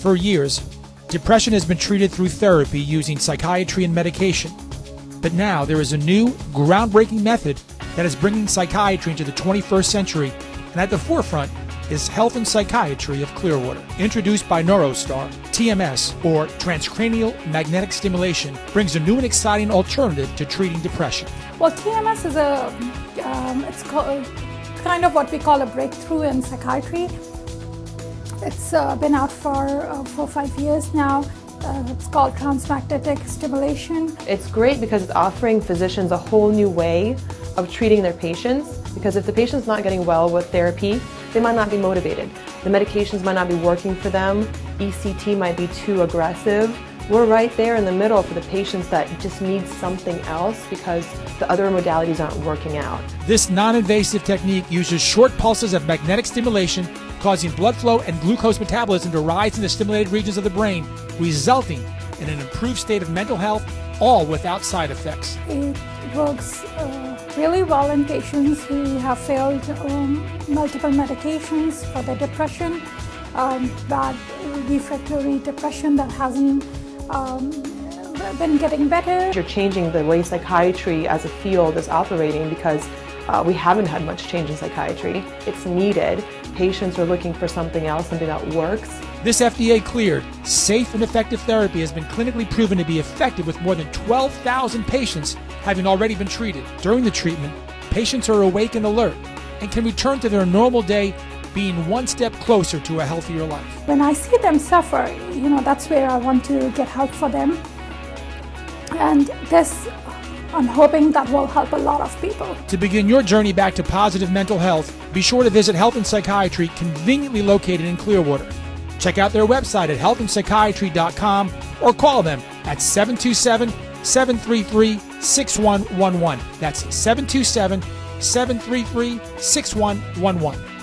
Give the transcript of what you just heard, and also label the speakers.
Speaker 1: For years, depression has been treated through therapy using psychiatry and medication. But now there is a new, groundbreaking method that is bringing psychiatry into the 21st century, and at the forefront is Health and Psychiatry of Clearwater. Introduced by Neurostar, TMS, or transcranial magnetic stimulation, brings a new and exciting alternative to treating depression.
Speaker 2: Well, TMS is a, um, it's called, kind of what we call a breakthrough in psychiatry. It's uh, been out for uh, four or five years now. Uh, it's called transmagnetic stimulation.
Speaker 3: It's great because it's offering physicians a whole new way of treating their patients because if the patient's not getting well with therapy, they might not be motivated. The medications might not be working for them. ECT might be too aggressive. We're right there in the middle for the patients that just need something else because the other modalities aren't working out.
Speaker 1: This non invasive technique uses short pulses of magnetic stimulation, causing blood flow and glucose metabolism to rise in the stimulated regions of the brain, resulting in an improved state of mental health, all without side effects.
Speaker 2: It works uh, really well in patients who have failed um, multiple medications for their depression, um, bad refractory depression that hasn't um, been getting better.
Speaker 3: You're changing the way psychiatry as a field is operating because uh, we haven't had much change in psychiatry. It's needed. Patients are looking for something else, something that works.
Speaker 1: This FDA cleared, safe and effective therapy has been clinically proven to be effective with more than 12,000 patients having already been treated. During the treatment, patients are awake and alert and can return to their normal day being one step closer to a healthier life.
Speaker 2: When I see them suffer, you know, that's where I want to get help for them. And this, I'm hoping that will help a lot of people.
Speaker 1: To begin your journey back to positive mental health, be sure to visit Health and Psychiatry, conveniently located in Clearwater. Check out their website at healthandpsychiatry.com or call them at 727 733 6111. That's 727 733 6111.